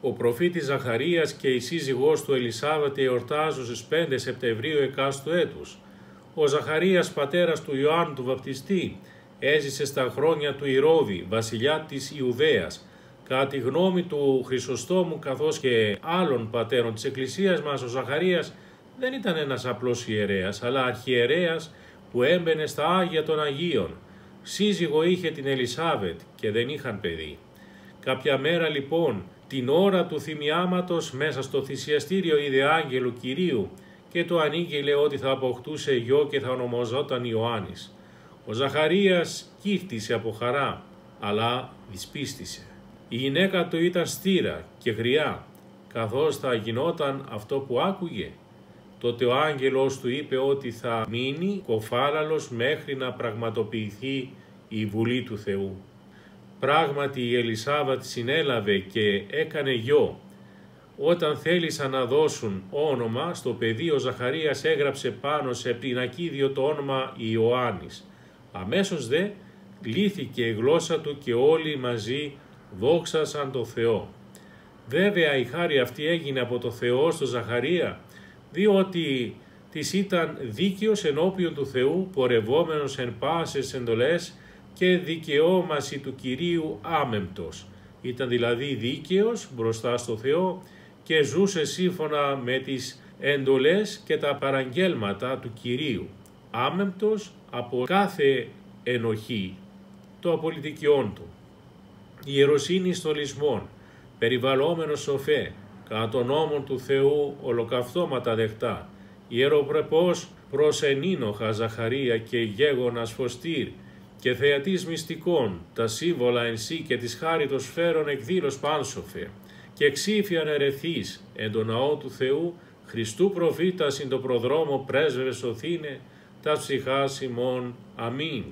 προφήτης Ζαχαρίας και η σύζυγός του Ελισάβετ εορτάζουν στις 5 Σεπτεμβρίου εκάστου έτους. Ο Ζαχαρίας πατέρας του Ιωάννου του Βαπτιστή έζησε στα χρόνια του Ηρώδη, βασιλιά της Ιουδαίας. Κατά τη γνώμη του Χρυσοστόμου καθώς και άλλων πατέρων της Εκκλησίας μας, ο Ζαχαρίας δεν ήταν ένας απλός ιερέας, αλλά αρχιερέας που έμπαινε στα Άγια των Αγίων. Σύζυγο είχε την Ελισάβετ και δεν είχαν παιδί. Κάποια μέρα λοιπόν, την ώρα του θυμιάματος μέσα στο θυσιαστήριο είδε άγγελο Κυρίου και το ανήγγειλε ότι θα αποκτούσε γιο και θα ονομαζόταν Ιωάννης. Ο Ζαχαρίας κύρτησε από χαρά, αλλά δυσπίστησε. Η γυναίκα του ήταν στήρα και γριά, καθώς θα γινόταν αυτό που άκουγε. Τότε ο άγγελος του είπε ότι θα μείνει κοφάλαλος μέχρι να πραγματοποιηθεί η Βουλή του Θεού. Πράγματι η Ελισάβατ συνέλαβε και έκανε γιο. Όταν θέλησαν να δώσουν όνομα, στο παιδί ο Ζαχαρίας έγραψε πάνω σε πινακίδιο το όνομα Ιωάννης. Αμέσως δε λύθηκε η γλώσσα του και όλοι μαζί δόξασαν το Θεό. Βέβαια η χάρη αυτή έγινε από το Θεό στο Ζαχαρία, διότι της ήταν δίκαιος ενώπιον του Θεού, πορευόμενος εν πάσες εντολές και δικαιόμαση του Κυρίου άμεμπτος. Ήταν δηλαδή δίκαιος μπροστά στο Θεό και ζούσε σύμφωνα με τις εντολές και τα παραγγέλματα του Κυρίου. Άμεμπτος από κάθε ενοχή το απολυτικιών του. Η ιεροσύνη στολισμών, περιβαλλόμενος σοφέ, κατά τον νόμο του Θεού ολοκαυτώματα δεχτά, ιεροπρεπός προς ενίνοχα Ζαχαρία και γέγονας φωστήρ, και θεατής μυστικών, τα σύμβολα εν σύ και της χάριτος φέρον εκδήλως πάνσοφε, και εξήφιαν ερεθείς εν το ναό του Θεού, Χριστού προφήτας εν το προδρόμο πρέσβευε σωθήνε, τα ψυχάς ημών. Αμήν.